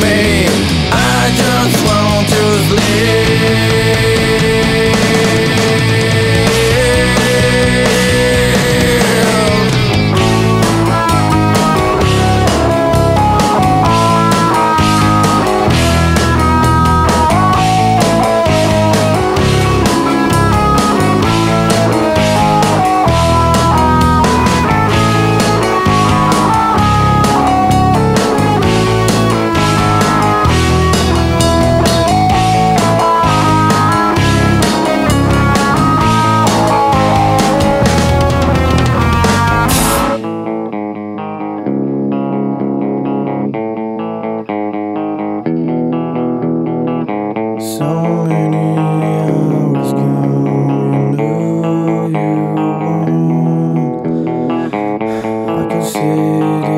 me. do.